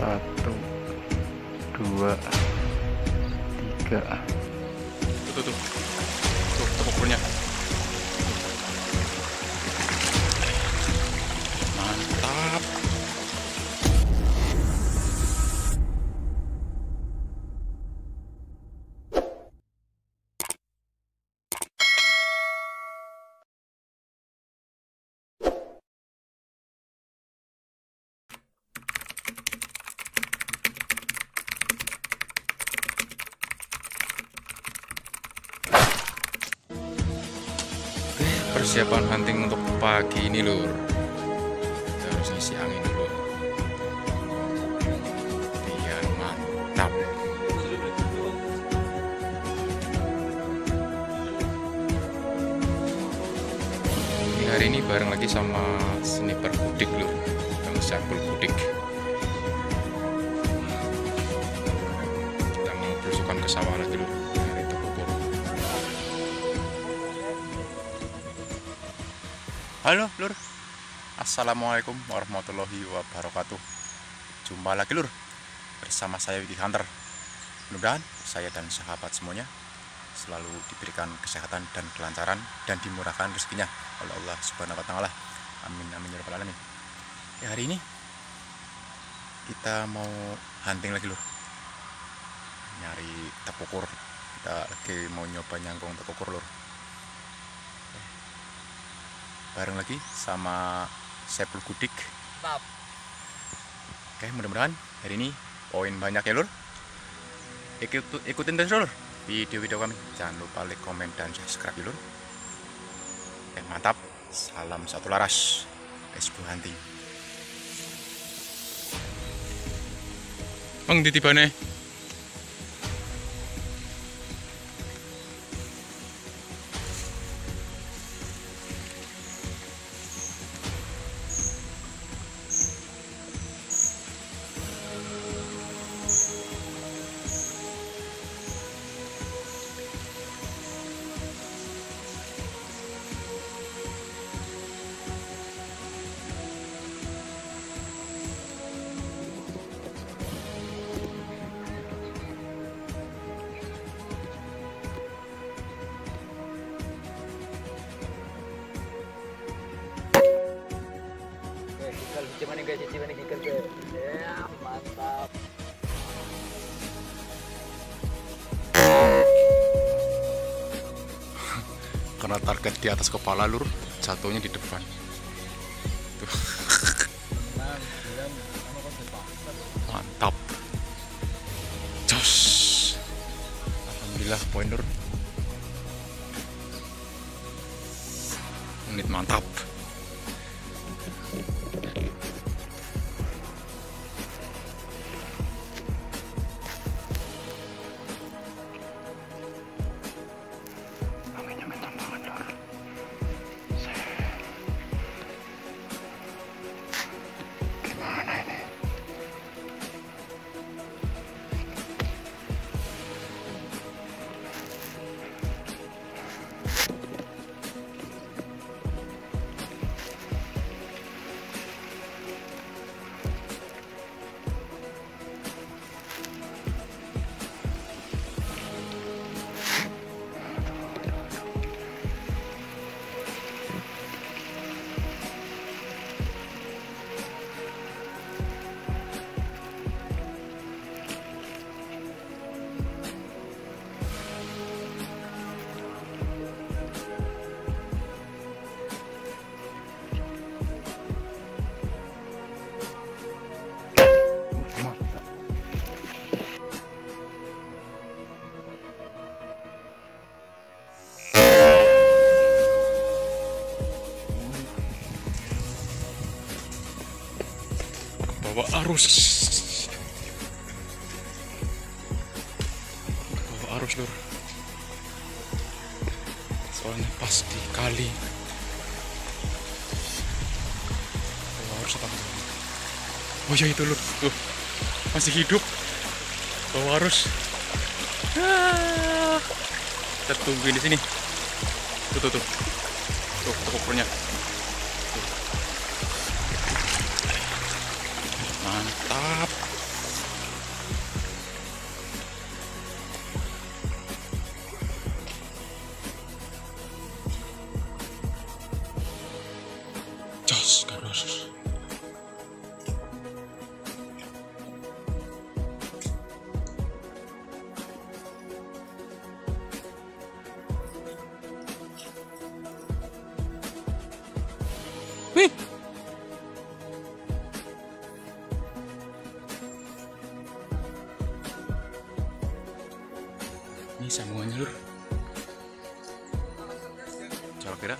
satu dua tiga Tuh, tuh, tuh. Tuh, ukurnya. Mantap. Persiapan hunting untuk pagi ini, Lur. Kita harus ngisi angin dulu. Biar mantap. Ini hari ini bareng lagi sama sniper kudik, Lur. Yang sampul kudik. Kita mau belusukan ke sawah lagi, Lur. Halo Lur. Assalamualaikum warahmatullahi wabarakatuh. Jumpa lagi Lur. Bersama saya Widi Hunter. Mudah-mudahan saya dan sahabat semuanya Selalu diberikan kesehatan dan kelancaran Dan dimurahkan rezekinya oleh Allah subhanahu wa ta'ala. Amin amin ya alamin. Ya hari ini Kita mau hunting lagi Lur. Nyari tepukur Kita lagi mau nyoba nyangkung tepukur Lur bareng lagi sama Sepul Gudik. Mantap. Oke, mudah-mudahan hari ini poin banyak ya, Lur. Ikut, ikutin terus, Lur. Video-video kami. Jangan lupa like, komen, dan subscribe, ya, Lur. Oke, mantap. Salam satu laras. Esku hunting. Bang, ditibane. Karena target di atas kepala, Lur. Jatuhnya di depan. Tuh. Mantap. Jos. Alhamdulillah poin Lur. Unit mantap. Bawa arus bawa arus lur soalnya pas di kali bawa arus apa oh ya itu lur tuh masih hidup bawa arus ah. kita tungguin di sini tuh tuh tuh tuh tuh ukurnya mantap ¿Sabes lo que era?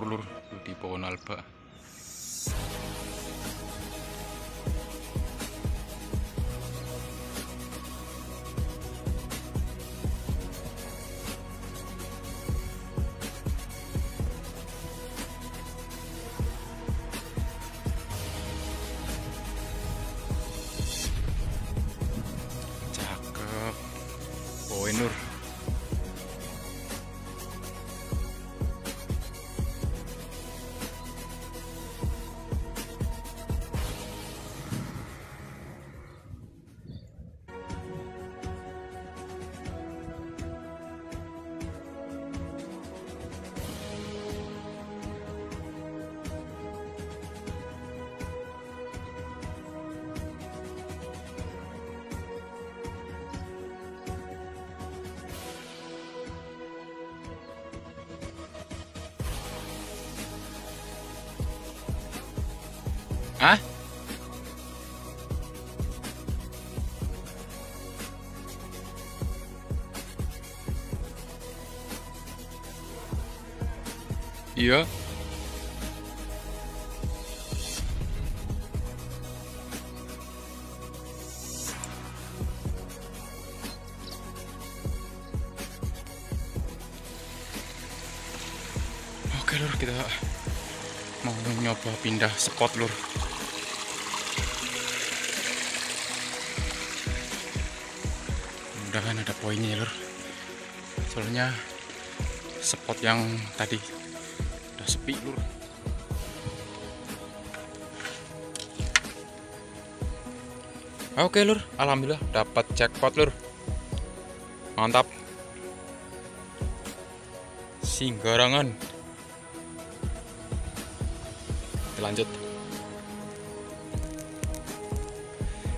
Tekukur lur di pohon alba Hah? Iya. Oke lur kita mau nyoba pindah spot lur mudahan ada poinnya ya lur. Soalnya spot yang tadi udah sepi lur. Oke lur. Alhamdulillah dapat jackpot lur. Mantap. Singgarangan. Kita lanjut.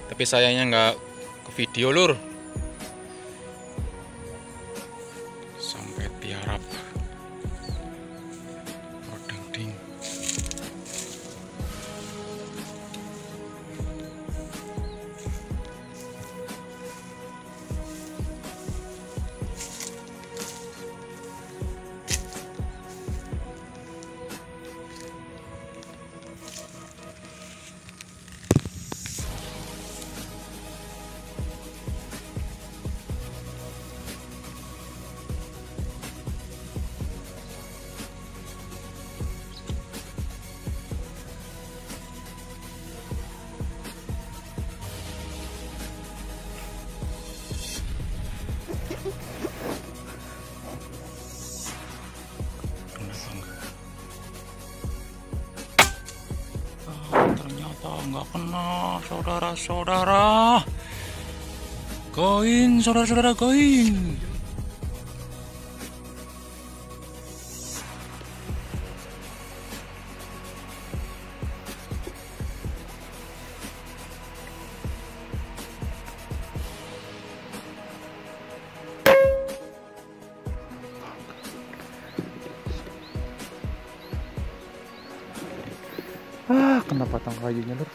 Tapi sayangnya nggak ke video lur nggak kena saudara-saudara. Koin saudara-saudara koin Ah, kena batang kayunya lur.